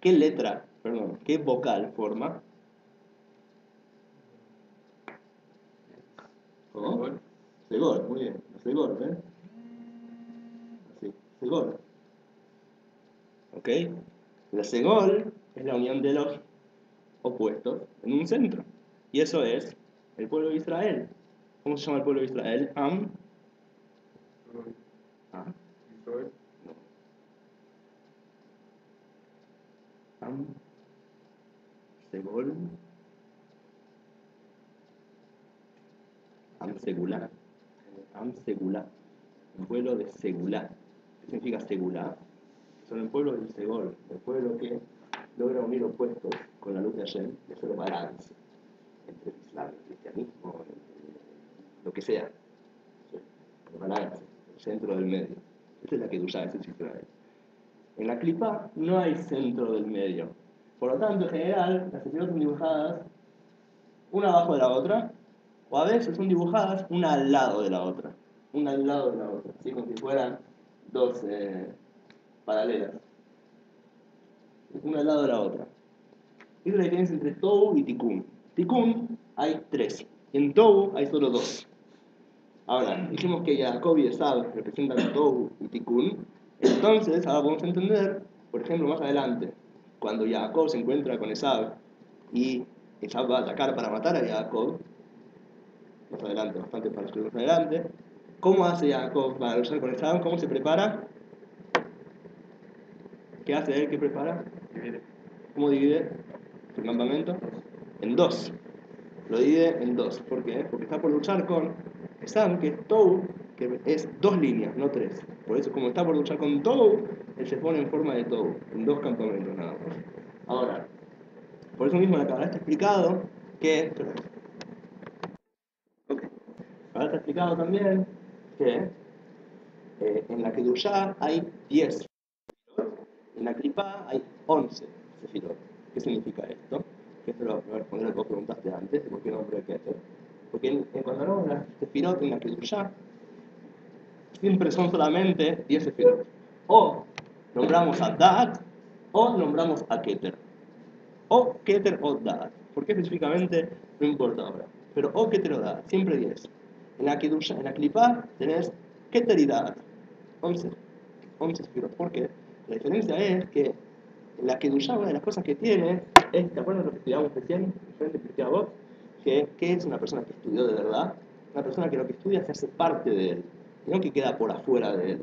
¿qué letra, perdón, qué vocal forma? ¿Cómo? Segor, muy bien, Segor, ¿eh? Así, Segor. ¿Ok? La Segol es la unión de los opuestos en un centro. Y eso es el pueblo de Israel. ¿Cómo se llama el pueblo de Israel? Am. Ah, Israel. Am. Segol. Am Segulá. Am Segulá. El pueblo de Segulá. ¿Qué significa Segulá? Son el pueblo del Segol, el pueblo que logra unir opuestos con la luz de Hashem y hacer balance entre el Islam, el cristianismo, lo que sea. El balance, el centro del medio. Esa es la que esa es Israel. En la clipa no hay centro del medio. Por lo tanto, en general, las esferas son dibujadas una abajo de la otra, o a veces son dibujadas una al lado de la otra. Una al lado de la otra, así como si fueran dos eh, paralelas. Una al lado de la otra. Esa es la diferencia entre Tobu y Tikkun. Tikkun hay tres, en Tobu hay solo dos. Ahora, dijimos que Jacob y Esab representan Tobu y Tikkun, entonces ahora podemos entender, por ejemplo, más adelante, cuando Jacob se encuentra con Esab y Esab va a atacar para matar a Jacob, más adelante, bastante para más adelante, ¿cómo hace Jacob para luchar con Esab? ¿Cómo se prepara? ¿Qué hace él? ¿Qué prepara? ¿Cómo divide su campamento? en dos. Lo divide en dos. ¿Por qué? Porque está por luchar con Sam, que es Tou, que es dos líneas, no tres. Por eso, como está por luchar con Tou, él se pone en forma de Tou, en dos campamentos nada más. Ahora, por eso mismo la Kabbalah está explicado que. Ahora está explicado también que eh, en la Kedushá hay 10 en la Kripa hay 11 sefirot. ¿Qué significa esto? Que esto lo voy a responder a lo que vos preguntaste antes, de por qué nombre Keter. Porque en, en cuando hablamos de las sefirot en la Kedushá, siempre son solamente 10 sefirot. O nombramos a Da'at, o nombramos a Keter. O Keter o Da'at. ¿Por qué específicamente? No importa ahora. Pero o Keter o Da'at, siempre 10. En la Kedushá, en la Klipá tenés Keter y Da'at. 11. 11 sefirot. ¿Por qué? La diferencia es que la Kedushá, una de las cosas que tiene, es, ¿te acuerdas de lo que estudiamos recién? Frente a vos, que, que es una persona que estudió de verdad, una persona que lo que estudia se hace parte de él, y no que queda por afuera de él.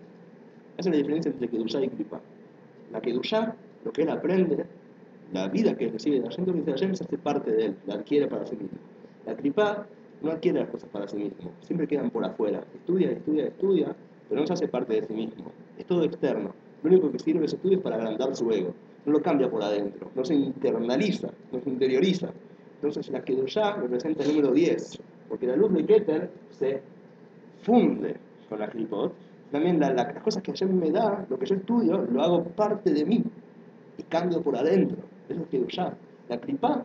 Esa es la diferencia entre Kedushá y Kripa. La Kedushá, lo que él aprende, la vida que él recibe de Hashem, de Hashem se hace parte de él, la adquiere para sí mismo. La Kripa no adquiere las cosas para sí mismo, siempre quedan por afuera. Estudia, estudia, estudia, pero no se hace parte de sí mismo. Es todo externo. Lo único que sirve ese estudio es para agrandar su ego. No lo cambia por adentro, no se internaliza, no se interioriza. Entonces la Kedushá representa el número 10, porque la luz de Keter se funde con la Klipot. También la- la- las cosas que Hashem me da, lo que yo estudio, lo hago parte de mí y cambio por adentro. Eso es Kedushá. La Klipá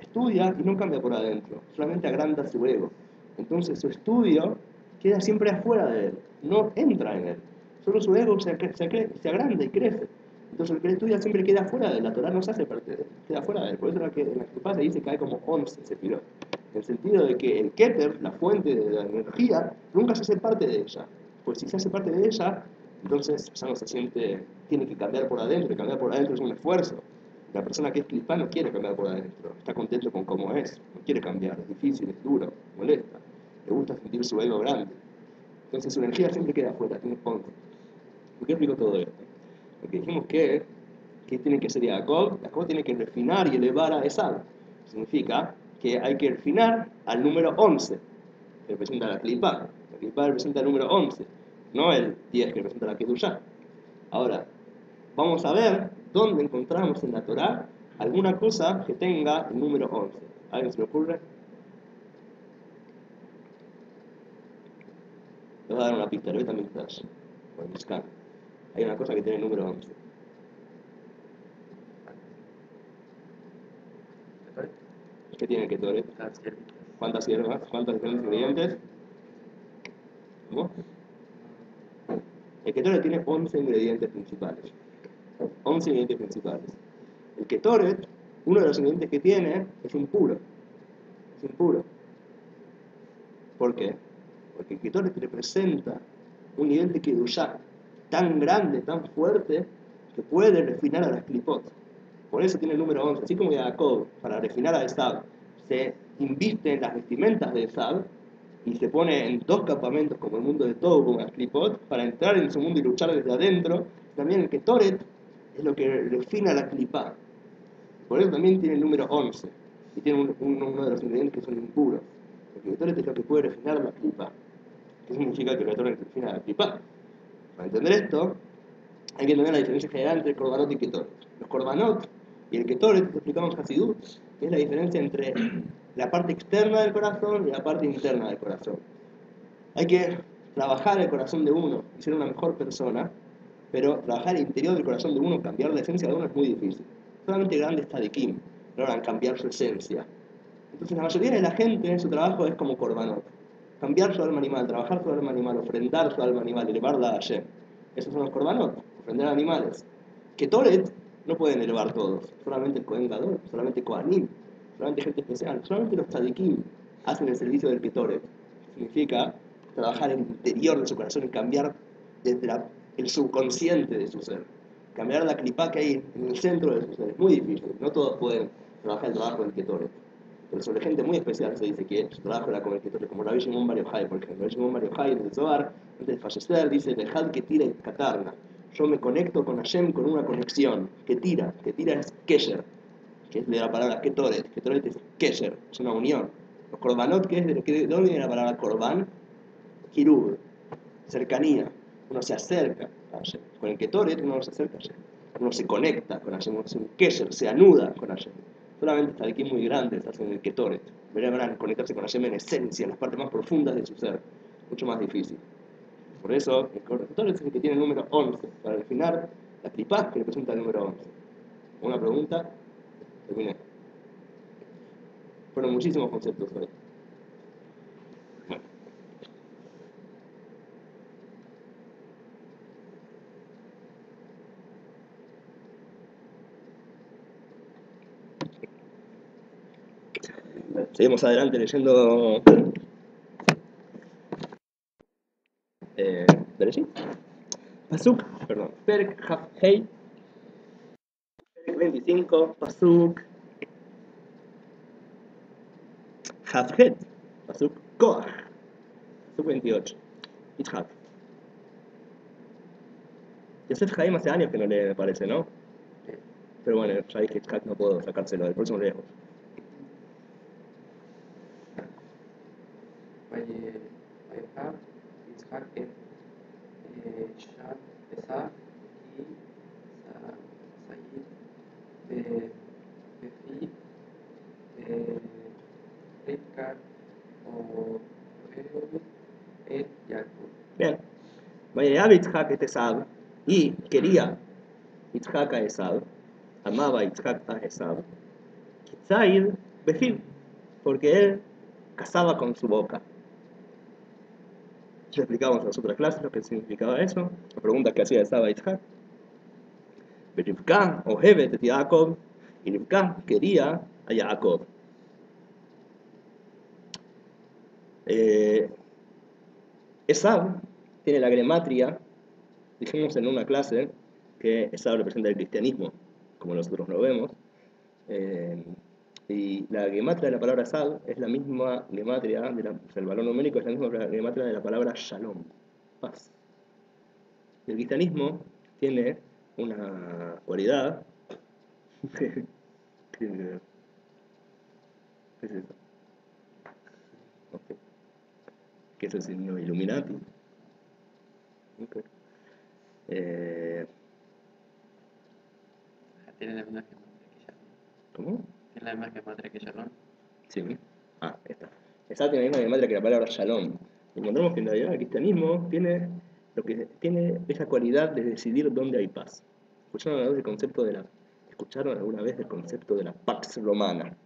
estudia y no cambia por adentro, solamente agranda su ego. Entonces su estudio queda siempre afuera de él, no entra en él. Solo su ego se, se, se agranda y crece. Entonces el que estudia siempre queda fuera de él, la Torah no se hace parte de él, queda fuera de él. Por eso la que en la Klipá se dice que hay como 11 sefirot. El sentido de que el Keter, la fuente de la energía, nunca se hace parte de ella. Pues si se hace parte de ella, entonces ya no se siente, tiene que cambiar por adentro, y cambiar por adentro es un esfuerzo. La persona que es clipá no quiere cambiar por adentro, está contento con cómo es, no quiere cambiar, es difícil, es duro, molesta, le gusta sentir su ego grande. Entonces su energía siempre queda afuera, tiene fondo. ¿Por qué explico todo esto? Porque dijimos que, que tiene que ser Jacob, Jacob tiene que refinar y elevar a Esab. Significa que hay que refinar al número 11, que representa la clipa. La clipa representa el número 11, no el 10 que representa la Kedushá. Ahora, vamos a ver dónde encontramos en la Torá alguna cosa que tenga el número 11. ¿Alguien se le ocurre? Le voy a dar una pista, le voy a dar el Mishkan. Hay una cosa que tiene el número 11. ¿Qué tiene el Ketoret? ¿Cuántas hierbas? ¿Cuántos diferentes ingredientes? ¿Cómo? El Ketoret tiene 11 ingredientes principales. 11 ingredientes principales. El Ketoret, uno de los ingredientes que tiene, es impuro. Es impuro. ¿Por qué? Porque el Ketoret representa un nivel de Kedushá tan grande, tan fuerte, que puede refinar a las clipot. Por eso tiene el número 11. Así como Jacob, para refinar a Esab, se inviste en las vestimentas de Esab y se pone en dos campamentos como el mundo de todo, como clipot, para entrar en su mundo y luchar desde adentro. También el Ketoret es lo que refina la clipá. Por eso también tiene el número 11. Y tiene un- un- uno de los ingredientes que son impuros. El Ketoret es lo que puede refinar la clipá. ¿Qué significa que el Ketoret refina la clipá? Para entender esto, hay que entender la diferencia general entre Korbanot y Ketoret. Los Korbanot y el Ketoret, explicamos en Hasidut, es la diferencia entre la parte externa del corazón y la parte interna del corazón. Hay que trabajar el corazón de uno y ser una mejor persona, pero trabajar el interior del corazón de uno, cambiar la esencia de uno es muy difícil. Solamente grandes Kim logran cambiar su esencia. Entonces la mayoría de la gente, su trabajo es como Korbanot. Cambiar su alma animal, trabajar su alma animal, ofrendar su alma animal, elevarla a Hashem. Esos son los Korbanot, ofrendar animales. Que Toret no pueden elevar todos, solamente el Kohen Gadol, solamente Kohanim, solamente gente especial, solamente los Tzadikim hacen el servicio del Ketoret. Significa trabajar el interior de su corazón y cambiar desde la- el subconsciente de su ser. Cambiar la clipa que hay en el centro de su ser. Es muy difícil, no todos pueden trabajar el trabajo del Ketoret. Pero sobre gente muy especial se dice que su trabajo era como el Ketoret, como Rabbi Shimon Bar por ejemplo. Rabbi Shimon Bar Yochai en el Zohar, antes de fallecer, dice, dejad que tira y katarna. Yo me conecto con Hashem con una conexión, que tira, que tira es Kesher. que es de la palabra ketoret. Ketoret es kesher, es una unión. Los korbanot, que es de, que- ¿de dónde viene la palabra korban? Kirub, cercanía. Uno se acerca a Hashem. Con el ketoret uno no se acerca a Hashem. Uno se conecta con Hashem, uno hace un kesher, se anuda con Hashem. Solamente está aquí muy grandes hacen el ketoret. Verán conectarse con Hashem en esencia, en las partes más profundas de su ser. Mucho más difícil. Por eso, el ketoret es el que tiene el número 11, para definir la tripá que representa el número 11. Una pregunta, terminé. Fueron muchísimos conceptos hoy. Bueno. Seguimos adelante leyendo. Eh, ¿Bereshit? Pasuk, perdón. Perk Haf Hei. Perk 25, Pasuk. Hafhet. Pasuk Koach. Pasuk 28. Yitzhak. Yosef Jaim hace años que no le parece, ¿no? Pero bueno, ya dije Yitzhak no puedo sacárselo del próximo lejos. Valle- Vayahab, Yitzhak, et eh, Shab, Esav, y Sa- Sayid, Be- Befi, eh, Rivka, o Reuben, et Jacob. Bien. Vayayab Yitzhak et Esav. Y quería Yitzhak a Esav. Amaba Yitzhak a Esav. Kitzaid. Porque él cazaba con su boca. Ya explicamos en las otras clases lo que significaba eso. La pregunta que hacía Esav a Yitzhak. Berivka o Hebet et Jacob. Y Rivka quería a Jacob. Eh, tiene la grematria, dijimos en una clase que Esav representa el cristianismo, como nosotros lo vemos, eh, y la gematria de la palabra Esav es la misma gematria, de la- o sea, el valor numérico es la misma gematria de la palabra Shalom, paz. El cristianismo tiene una cualidad [LAUGHS] que- que- ¿Qué es eso? Ok. ¿Qué es el signo Illuminati? Ok. Eh, Tiene la misma gematria que Shalom. ¿Cómo? Tiene la misma gematria que Shalom. Sí. Ah, esta. Esa tiene la misma gematria que la palabra shalom. Encontramos que en realidad el cristianismo tiene, lo que, tiene esa cualidad de decidir dónde hay paz. ¿Escucharon alguna vez el concepto de la, escucharon alguna vez el concepto de la pax romana?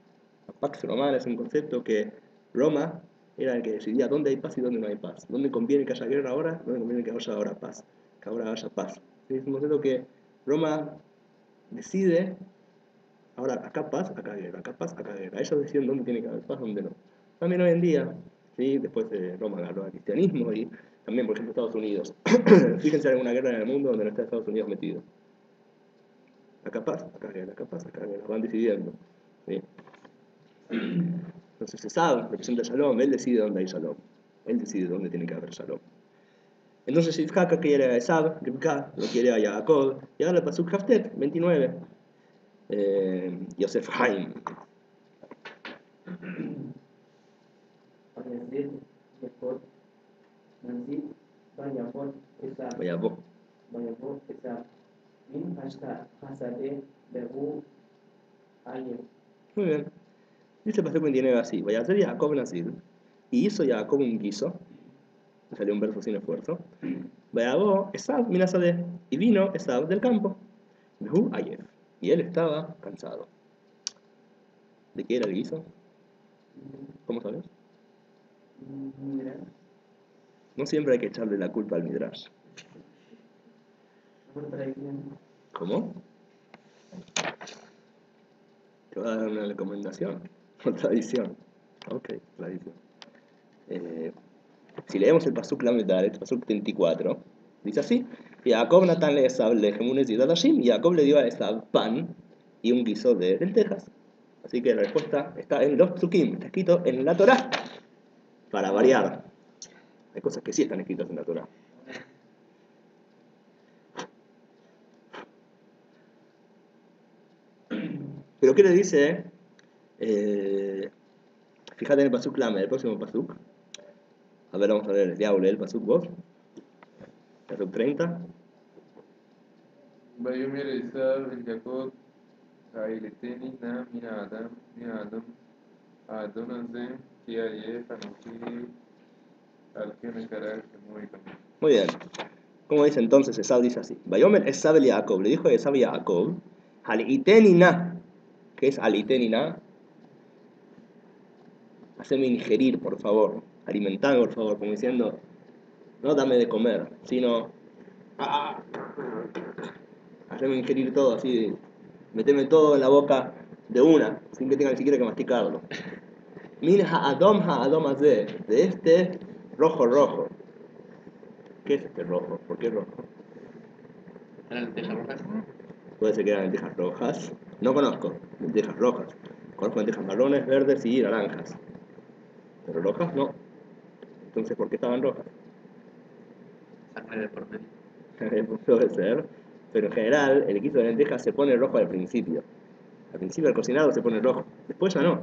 La pax romana es un concepto que Roma era el que decidía dónde hay paz y dónde no hay paz. ¿Dónde conviene que haya guerra ahora? ¿Dónde conviene que haya ahora paz? Que ahora haya paz. Es un concepto que Roma decide Ahora, acá paz, acá guerra, acá paz, acá guerra. Ellos deciden dónde tiene que haber paz, dónde no. También hoy en día, ¿sí? después de Roma agarró al cristianismo y también, por ejemplo, Estados Unidos. [COUGHS] Fíjense en alguna guerra en el mundo donde no está Estados Unidos metido. Acá paz, acá guerra, acá paz, acá guerra. Van decidiendo. ¿sí? Entonces Esav representa Shalom, él decide dónde hay Shalom, él decide dónde tiene que haber Shalom. Entonces Yitzhak quiere a Esav, Rivka lo quiere a y ahora la Pasuk Haftet, 29, Yosef Haim. Muy bien. Y se pasó con dinero así. Vaya a hacer Jacob Nasir. Y hizo Jacob un guiso. Salió un verso sin esfuerzo. Vaya vos, Esab, de Y vino Esab del campo. Uh, ayer. Y él estaba cansado. ¿De qué era el guiso? ¿Cómo sabes? No siempre hay que echarle la culpa al Midrash. ¿Cómo? Te voy a dar una recomendación. [LAUGHS] Tradición. Ok, tradición. Eh, si leemos el Pasuk Lamed Dalet, Pasuk 34, dice así: Jacob Natan le Esab lejemunes y dadashim. Jacob le dio a Esab pan y un guiso de lentejas. Así que la respuesta está en los Psukim, está escrito en la Torah. Para variar. Hay cosas que sí están escritas en la Torah. Pero ¿qué le dice? Eh, fíjate en el Pasuk Lame, el próximo Pasuk. A ver, vamos a ver, diablo, el Pasuk vos. Pasuk 30. ויאמר עשיו אל יעקב, העילתני נא מן האדם, מן האדם, האדון הזה, כי עייף אנוכי, על כן אקרא שמו יקום. Muy bien. ¿Cómo dice entonces Esab? Dice así. Bayomer Esab el Jacob. Le dijo a Esab y a Jacob, Alitenina. ¿Qué es Alitenina? Haceme ingerir, por favor. Alimentame, por favor. Como diciendo, no dame de comer, sino... ah, Haceme ingerir todo así. Meteme todo en la boca de una, sin que tenga ni siquiera que masticarlo. Min ha'adom ha'adom. De este rojo rojo. ¿Qué es este rojo? ¿Por qué rojo? ¿Eran lentejas rojas? Puede ser que eran lentejas rojas. No conozco lentejas rojas. Conozco lentejas marrones, verdes y naranjas. Pero rojas no. Entonces, ¿por qué estaban rojas? Sangre de por medio. [LAUGHS] Puede ser. Pero en general, el guiso de lentejas se pone rojo al principio. Al principio del cocinado se pone rojo. Después ya no.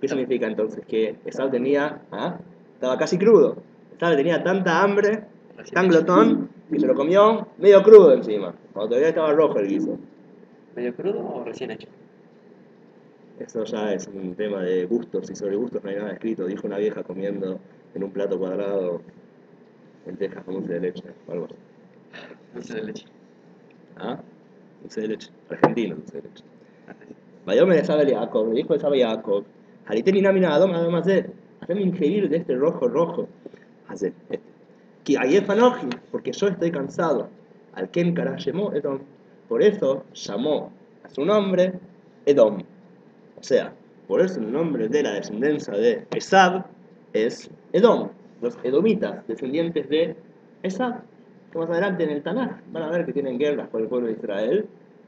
¿Qué significa entonces? Que Esau tenía... ¿ah? Estaba casi crudo. Esau tenía tanta hambre, tan glotón, que se lo comió medio crudo encima. Cuando todavía estaba rojo el guiso. ¿Medio crudo o recién hecho? Eso ya es un tema de gustos y sobre gustos no hay nada escrito. Dijo una vieja comiendo en un plato cuadrado lentejas con dulce de leche o algo así. Dulce de leche. ¿Ah? Dulce de leche. Argentino dulce de leche. Vayome sabe Jacob, dijo de sabe Jacob, Hariteni namina adom adom hacer, haceme ingerir de este rojo rojo. Hacer este. Que ayef anoji, porque yo estoy cansado. Al ken kara llamó Edom. Por eso llamó a su nombre Edom. O sea, por eso el nombre de la descendencia de Esab es Edom. Los edomitas, descendientes de Esab. Más adelante en el Tanaj van a ver que tienen guerras por el pueblo de Israel.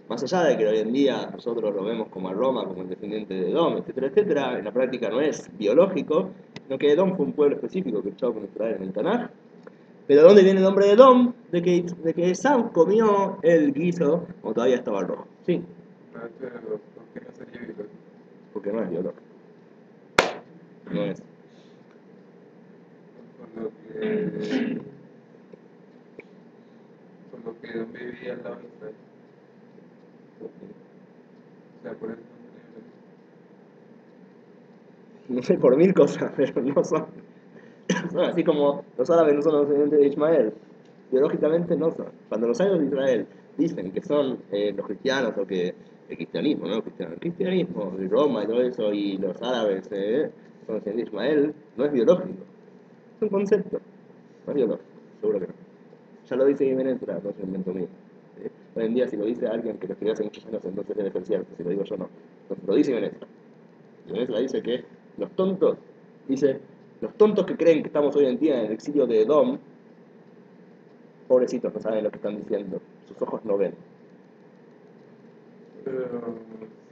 Más allá de que hoy en día nosotros lo vemos como a Roma, como el descendiente de Edom, etcétera, etcétera, en la práctica no es biológico, sino que Edom fue un pueblo específico que luchó con Israel en el Tanaj. Pero ¿de dónde viene el nombre de Edom? De que, de que Esab comió el guiso cuando todavía estaba rojo. Sí, pero ¿por qué no sería? Porque no es biológico. No es. Por lo que... Por lo que Don vivía al lado de Israel. O sea, por eso no sé por mil cosas, [LAUGHS] pero no son. son así como los árabes no son los descendientes de Ismael. Biológicamente no son. Cuando los árabes de Israel dicen que son eh, los cristianos o que el cristianismo, ¿no? El cristianismo, Roma y todo eso, y los árabes eh, de Ismael, no es biológico. Es un concepto. No es biológico, seguro que no. Ya lo dice Jiménez, no es un invento mío. ¿sí? Hoy en día, si lo dice alguien que lo escribió hace muchos años, entonces debe ser. Si lo digo yo, no. Lo dice Jiménez. Jiménez dice que los tontos, dice, los tontos que creen que estamos hoy en día en el exilio de Edom, pobrecitos, no saben lo que están diciendo. Sus ojos no ven. Pero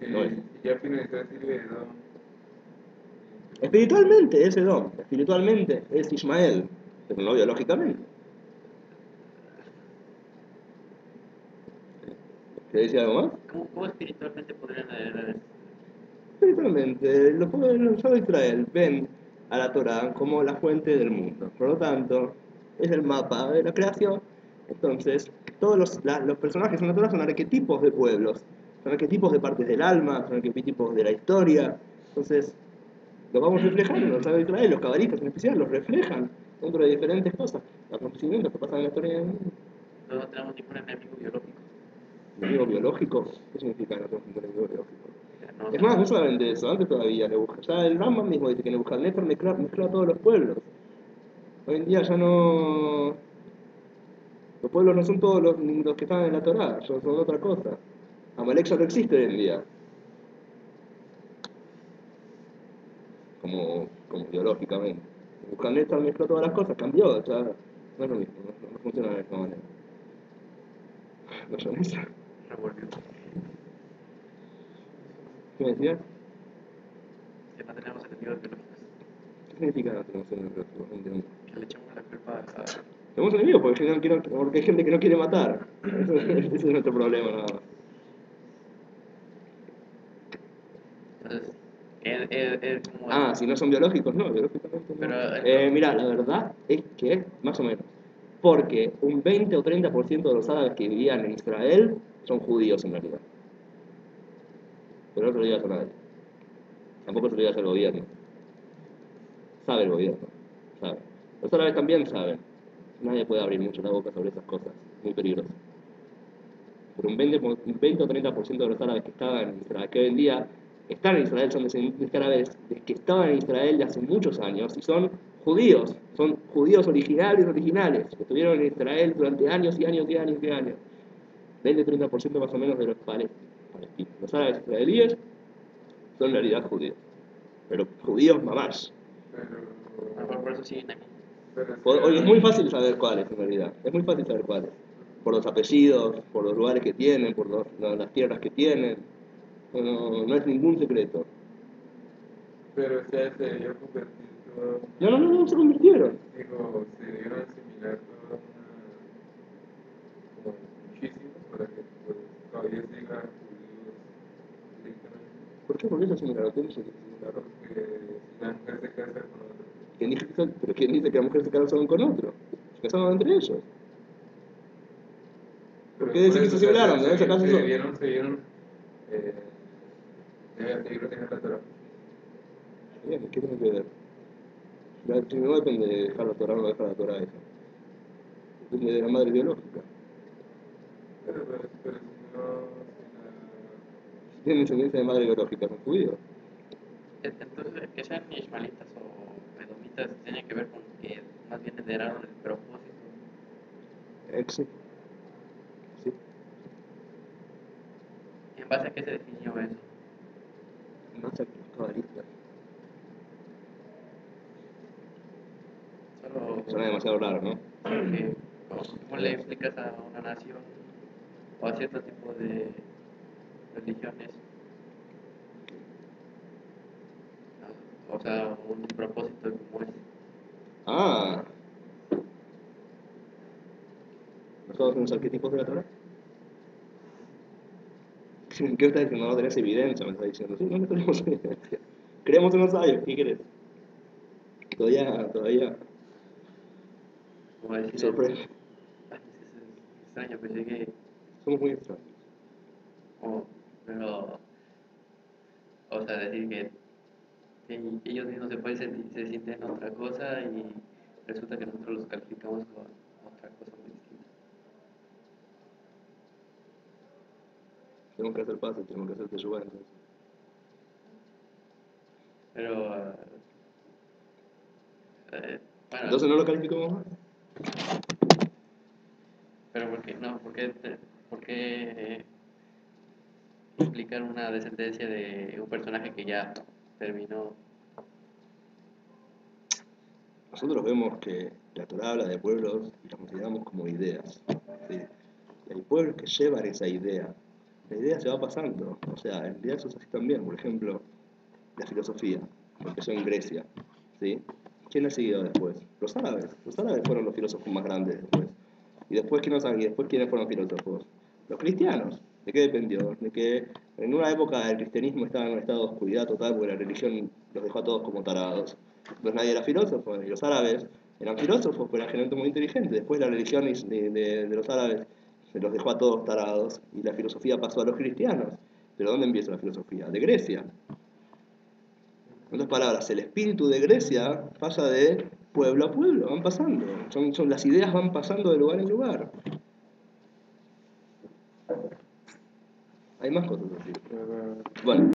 si, No es. si ya finalizó el siglo de Edom, Espiritualmente es Edom, espiritualmente es Ismael, pero no biológicamente. ¿Querés decir algo más? ¿Cómo, cómo espiritualmente podrían heredar? Espiritualmente, los pueblos los pueblos de Israel ven a la Torah como la fuente del mundo. Por lo tanto, es el mapa de la creación. Entonces, todos los, la- los personajes en la Torah son arquetipos de pueblos, son arquetipos de partes del alma, son arquetipos de la historia. Entonces, los vamos reflejando, los sabios de Israel, los cabalistas en especial, los reflejan dentro de diferentes cosas, acontecimientos que pasan en la historia del mundo. No tenemos ningún enemigo biológico. Enemigo biológico, ¿qué significa no tenemos un enemigo biológico? No- Es más, no solamente eso, antes todavía Nebuchadnezzar, ya el Rambam mismo dice que Nebuchadnezzar mezcla, mezcla a todos los pueblos. Hoy en día ya no... Los pueblos no son todos los, los que están en la Torá, son, son otra cosa. Amalek ya no existe hoy en día. Como, como biológicamente. Nebuchadnezzar mezcló todas las cosas, cambió, ya no es lo mismo, no, no funciona de la misma manera. ¿No son eso? revolvió. ¿Qué me decías? Que no tenemos enemigos biológicos. ¿Qué significa no tenemos enemigos? No entiendo. Que le echamos la culpa a... Tenemos enemigos porque, no quiero- porque hay gente que no quiere matar. [LAUGHS] Ese es nuestro problema nada más. Ah, si no son biológicos, no, biológicamente no. Pero, Eh, mira, la verdad es que, más o menos, porque un 20 o 30% de los árabes que vivían en Israel son judíos en realidad. Pero no se lo digas a nadie. Tampoco se lo digas al gobierno. Sabe el gobierno, sabe. Los árabes también saben. Nadie puede abrir mucho la boca sobre esas cosas, muy peligroso. Pero un 20, po- un 20 o 30% de los árabes que estaban en Israel, que hoy en día están en Israel, son descendientes que estaban en Israel de hace muchos años y son judíos, son judíos originales originales, que estuvieron en Israel durante años y años y años y años. 20-30% más o menos de los pales- palestinos. Los árabes israelíes son en realidad judíos, pero judíos mamás. Oye, es muy fácil saber cuáles en realidad, es muy fácil saber cuáles. Por los apellidos, por los lugares que tienen, por los- la- las tierras que tienen. No, no, es ningún secreto. Pero, sea, se debió convertir una... No, no, no, no se convirtieron. Digo, se debieron asimilar toda una... como muchísimos para que pues, todavía sigan judíos directamente. ¿Por qué? Un garotón, eso es un garotón. Porque si la mujer se casa con otro, ¿Quién dice que pero quién dice que las mujeres se casaron con otro? Se casaron entre ellos. ¿Por qué decir que se asimilaron? Ese caso se son- debieron, se debieron, eh, la Torah. Bien, ¿qué tiene que ver? No depende de dejar la Torah o no dejar la Torah eso. Depende de la madre biológica. Pero, pero, pero si no, Si tienen descendencia de madre biológica, son judíos. Entonces, que sean ismaelitas o edomitas tiene que ver con que más bien heredaron el propósito. Eh, sí. Sí. ¿En base a qué se definió eso? Más que los cabalistas. Solo Suena demasiado raro, ¿no? ¿cómo, le explicas a una nación o a cierto tipo de religiones? O sea, un propósito como ese. Ah. ¿Nosotros somos arquetipos de la Torah? ¿Qué me estás diciendo? No tenés evidencia, me estás diciendo. Sí, no tenemos [LAUGHS] evidencia. Creemos en los sabios, ¿qué querés? Todavía, todavía sorprende. "Ah, es extraño, pensé que Somos muy extraños. Pero, o sea, decir que, que ellos mismos se, pueden sentir, se sienten otra cosa y resulta que nosotros los calificamos con otra cosa Tenemos que hacer paz, tenemos que hacer teshuvá, entonces. Pero, ah, eh, bueno, Entonces no lo calificamos más. pero ¿por qué no? ¿Por qué, por qué eh, implicar una descendencia de un personaje que ya terminó? Nosotros vemos que la Torah habla de pueblos y los consideramos como ideas. ¿sí? Y hay pueblos que llevan esa idea. La idea se va pasando. O sea, en es así también. Por ejemplo, la filosofía. Empezó en Grecia. ¿sí? ¿Quién ha seguido después? Los árabes. Los árabes fueron los filósofos más grandes después. Y después, ¿quiénes, y después ¿quiénes fueron filósofos? Los cristianos. ¿De qué dependió? De que en una época el cristianismo estaba en un estado de oscuridad total porque la religión los dejó a todos como tarados. Entonces nadie era filósofo, y los árabes eran filósofos, pero eran gente muy inteligente. Después la religión de los árabes se los dejó a todos tarados y la filosofía pasó a los cristianos. ¿Pero dónde empieza la filosofía? De Grecia. En otras palabras, el espíritu de Grecia pasa de pueblo a pueblo, van pasando. Son, son, las ideas van pasando de lugar en lugar. Hay más cosas así. Bueno.